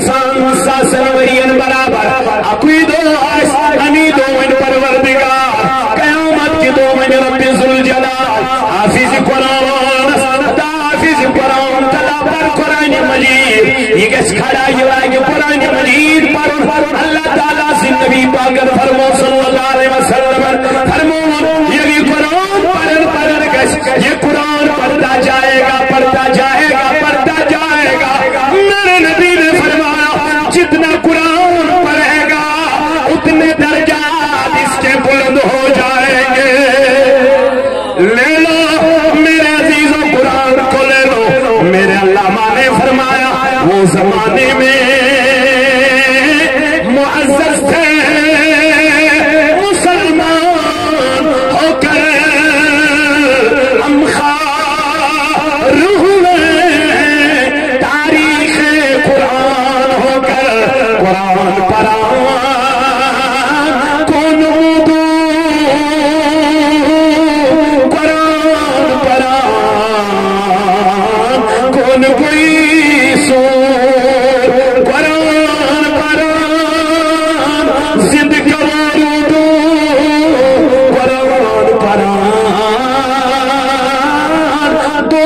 سان ساسن ورین برابر. اکوی دو آس امی دو من پروردگار. قیامت کی دو من رب ذوالجلال. حافظ قرآن دا حافظ قرآن تلا پر قرآن مجید. یہ کس کھڑا یہ آگے قرآن مجید پر. اللہ تعالیٰ سے نبی پاکر فرمو صلی اللہ علیہ وسلم. فرمو، یہ بھی قرآن پڑھن پڑھن کس یہ قرآن پڑھتا جائے گا، پڑھتا جائے گا زمانے میں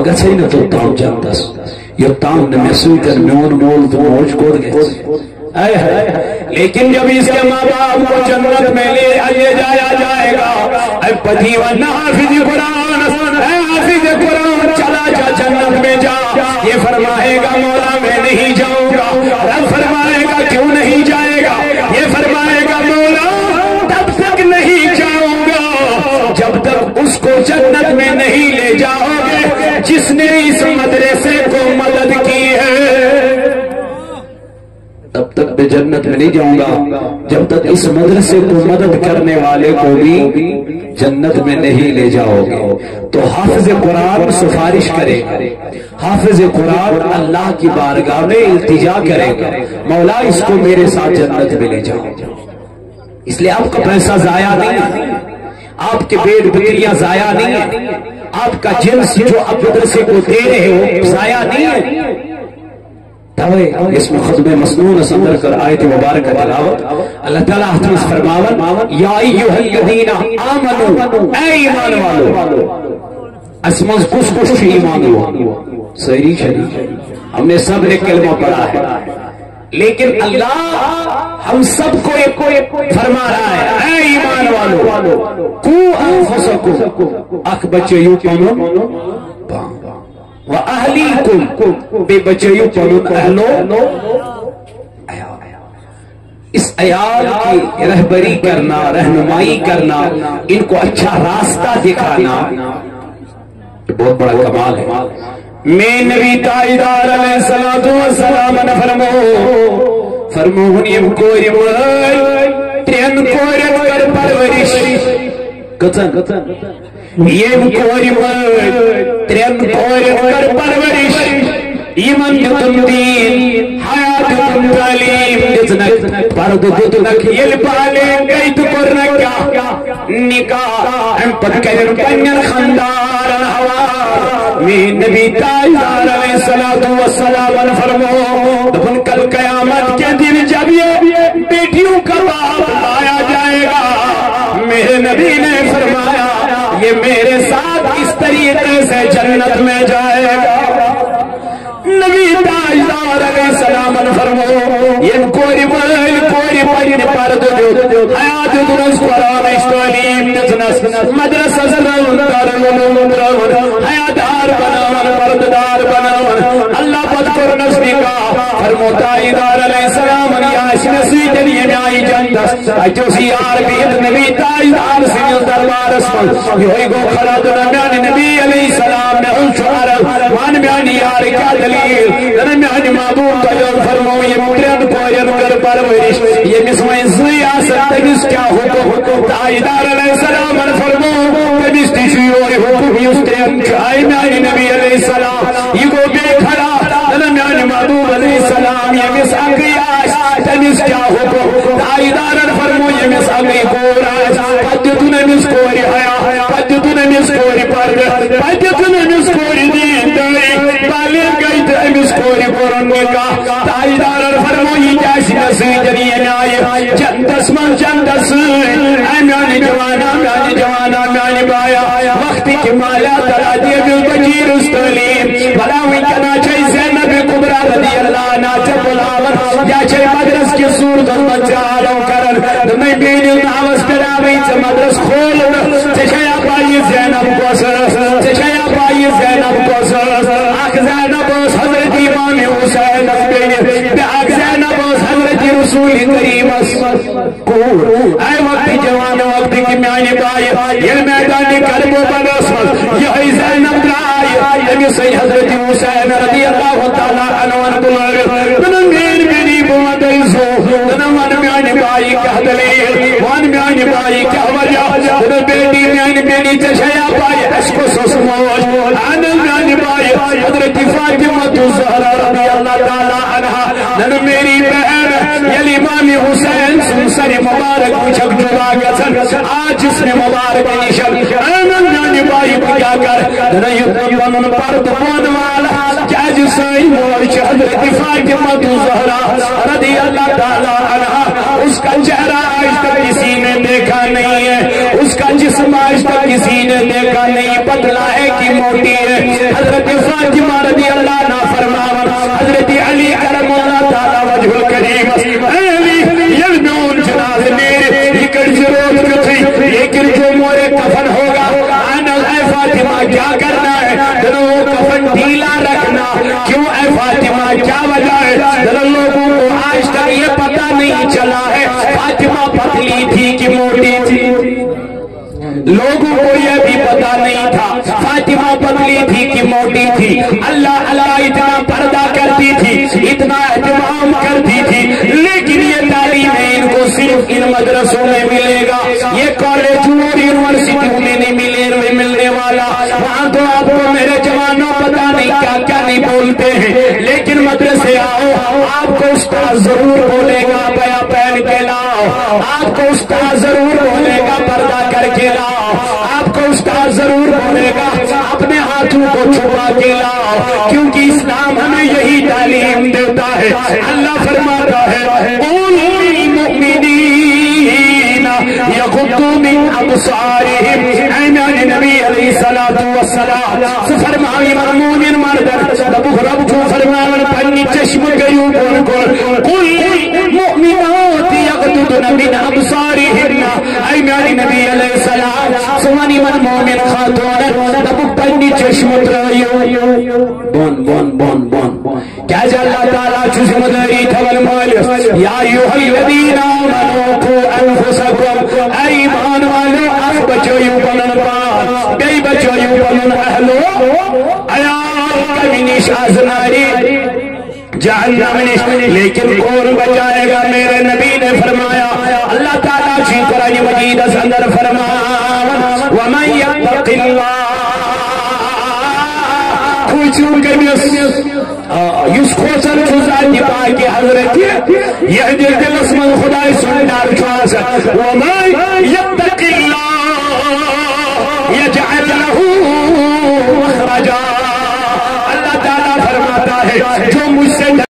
بگر سے نہ تو تام جانتا سو۔ یہ تام نہ محسوس کر میون مول تو موج کو گئے۔ اے لیکن جب اس کے ماں باپ کو جنت میں لے آئے جایا جائے گا، اے پتی و حافظ قرآن جس نے اس مدرسے کو مدد کی ہے۔ تب تک میں جنت میں نہیں جاؤں گا۔ جب تک اس مدرسے کو مدد کرنے والے کو بھی جنت میں نہیں لے جاؤ گے۔ تو حافظ قرآن سفارش کرے۔ گا حافظ قرآن اللہ کی بارگاہ میں التجا کرے۔ گا مولا، اس کو میرے ساتھ جنت میں لے جاؤ۔ اس لیے آپ کا پیسہ ضائع نہیں ہے۔ آپ کے بیڑ بکریاں ضائع نہیں ہے آپ کا جنس جو آپ مدرسے کو دے رہے ہو، ضائع نہیں ہے۔ اس میں خطب مسنون سندر کر آیت مبارک تلاوت۔ اللہ تعالیٰ حدیث فرماون، یا ایوہ الذین آمنو اے ایمان والو اسمز کس کس ایمان والو سہری شریف ہم نے سب نے کلمہ پڑھا ہے۔ لیکن اللہ ہم سب کو ایک فرما رہا ہے، اے ایمان والو کو انفسکم اخ بچے یوں پانو وَأَهْلِيكُمْ بے بچیوں پڑھن اہلو، اس عیال کی رہبری کرنا، رہنمائی کرنا، ان کو اچھا راستہ دکھانا بہت بڑا کمال ہے۔ میں نبی تائیدار علیہ السلام نے فرمو فرمو ہنیم کوئی مائی ترین کوئی کر پرورش. کتن یہ کوئی مائی ترین کوئی کر پرورش. ایمان دتن دین، حیات دتن تعلیم دتنک پرد دتنک یل پالے گئی تو کرنا کیا. نکاح ہم پت کرن پنیر خاندار. ہوا نبی تاجدار علیہ السلام والسلام فرمو دفن کل قیامت کے دن جب یہ بیٹیوں کا باپ لایا جائے گا، میرے نبی نے فرمایا، یہ میرے ساتھ اس طریقے سے جنت میں جائے گا؟ نبی تاجدار علیہ السلام فرمو ین کوری مال کوری پرین پرد دیو حیات درس قرآن اشتالیم دزنس مدرسہ کا فرمو علیہ السلام یاش نسی جنی میائی جندس اجو سیار بید نبی تاجدار سنیل دربار اسمل یہ گو خلا دنمیان نبی علیہ السلام نے ان شعر وان میانی یار، کیا دلیل؟ دنمیان معبود تجل فرمو یہ مدرد پوین کر پرورش یہ مسوائن سیاست تجس کیا حکم؟ تاجدار علیہ السلام فرمو تجس تشیوری حکم یستین آئی میانی نبی علیہ السلام یہ گو بے کھڑا دنمیان معبود علیہ السلام یہ مساقی آش تجس کیا حکم تاجدار فرمو یہ مساقی کور آش پجتن مسکوری حیا پجتن مسکوری پرد پجتن مسکوری دین دائی بالین گئی تو مسکوری پرن کا تاجدار فرمو یہ جاسی نسی جنین آئی جندس من جندس مالا تلا دیو بجیر استولیم بلاوی کنا چاہی زینب کبرا رضی اللہ نا چا بلاور یا چاہی مدرس کی صورت بچارو کرن دمی بینی ناوز کراوی چا مدرس کھول چشایا پائی زینب کوسر چشایا پائی زینب کوسر آخ زینب اس حضرت امام حسین بینی بیاک زینب اس حضرت رسول کریم اس۔ کور، اے وقت جوان، وقت کی میانی بائی یہ میدانی کرب و بنس سي حضرت حسين رضي الله تعالى عنہ لك من میر میری بوند ایسو دنم من میانی بائی کیا دلی وان میانی بائی کیا وجہ دنم بیٹی میانی بیٹی چشیا بائی عشق سسموش من میانی بائی حضرت فاطمہ زہرہ رضی اللہ تعالی عنہ دنم میری بہن یلی امام حسین سنسر مبارک مچھک جلا گسن آج اس نے مبارک نشل امن جانی بائی کیا کر۔ نیت بنن پرد بون والا جاج سائی موچ حضرت فاطمہ زہرا رضی اللہ تعالی عنہ۔ اس کا چہرہ آج تک کسی نے دیکھا نہیں ہے۔ اس کا جسم آج تک کسی نے دیکھا نہیں۔ پتلا ہے کہ موٹی ہے۔ حضرت فاطمہ رضی اللہ عنہ فرماون۔ حضرت علی کرم اللہ تعالی وجہ الکریم علی یلمون جناز میرے لیکن ضرورت کتھی لیکن جو مورے کفن ہوگا آنا اے فاطمہ کیا کرنا ہے وہ کفن ڈھیلا رکھنا۔ کیوں اے فاطمہ؟ کیا وجہ ہے؟ جنہوں لوگوں کو آج تک یہ پتہ نہیں چلا ہے۔ فاطمہ پتلی تھی کہ موٹی تھی۔ لوگوں کو یہ بھی پتا نہیں تھا۔ فاطمہ پتلی تھی کہ موٹی تھی۔ اللہ اللہ اتنا پردہ کرتی تھی، اتنا اہتمام کرتی تھی۔ لیکن یہ تعلیم ہے ان کو صرف ان مدرسوں میں ملے گا۔ یہ کالجوں اور یونیورسٹیوں میں نہیں ملے ملنے والا وہاں تو آپ کو میرے جوانوں پتا نہیں کیا کیا نہیں بولتے ہیں۔ لیکن مدرسے آؤ، آپ کو استاد ضرور بولے گا پیا پہن کے لاؤ۔ آپ کو استاد ضرور بولے گا، پردہ کر کے لاؤ۔ آپ کو استاد ضرور بولے گا، اپنے ہاتھوں کو چھپا کے لاؤ۔ کیونکہ اسلام ہمیں یہی تعلیم دیتا ہے۔ اللہ فرماتا ہے یغضوا من ابصارهم ایمان نبی علیہ الصلوۃ والسلام فرمائی مومن مرد رب رب کو فرماون پنی چشم گیو کون کون قل مؤمنات یغضضن من ابصارهن ایمان نبی علیہ السلام سوانی من مومن خاتون رب پنی چشم ترایو بون بون بون بون اللہ تعالی چشم داری تھول مال یا ایھا الذین آمنوا قوا انفسکم۔ ایمان والو اخ بچویو پنن پان بی بچویو پنن اہلو۔ عیال کمینیش آزناری جہنم نش لیکن کون بچائے گا؟ میرے نبی نے فرمایا، اللہ تعالیٰ چی قرآن مجید اس اندر فرمایا، وَمَنْ يَتَّقِ اللَّهِ کوئی چون کے یس کھوچن چوزان دی پاکی حضرت یہ دل دل اسمن خدای سنڈار چواز وما یتق اللہ یجعل له مخرجا۔ اللہ تعالیٰ فرماتا ہے، جو مجھ سے